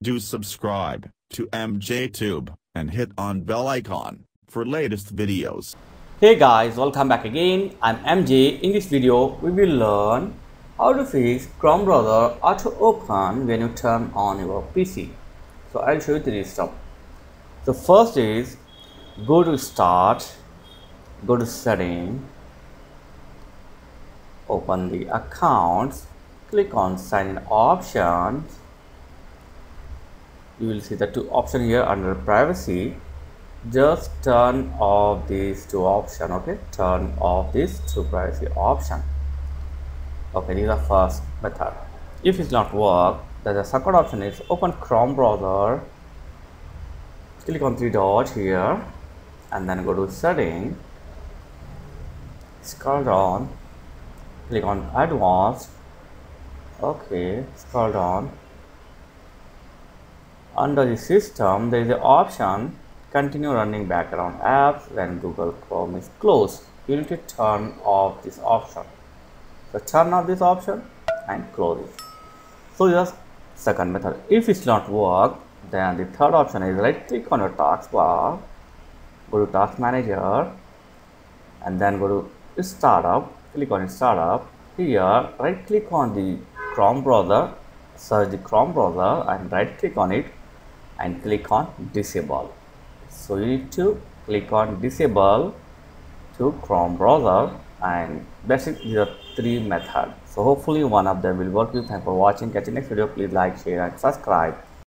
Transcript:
Do subscribe to MJTube and hit on bell icon for latest videos. Hey guys, welcome back again. I'm MJ. In this video, we will learn how to fix Chrome browser auto open when you turn on your PC. So I'll show you three steps. The first is go to start, go to setting, open the accounts, click on sign in options. You will see the two options here under privacy. Just turn off these two option okay? Turn off these two privacy option. Okay this is the first method. If it's not work then the second option is open chrome browser. Click on three dots here and then go to setting scroll down. Click on advanced. Okay scroll down under the system there is an option continue running background apps when Google Chrome is closed. You need to turn off this option. So turn off this option and close it. So just second method. If it's not work, then the third option is right click on your taskbar, go to task manager and then go to startup, click on startup. Here right click on the Chrome browser, search the Chrome browser and right click on it and click on disable. So you need to click on disable to chrome browser and basically these are three methods. So hopefully one of them will work. You thanks for watching. Catch you next video. Please like share and subscribe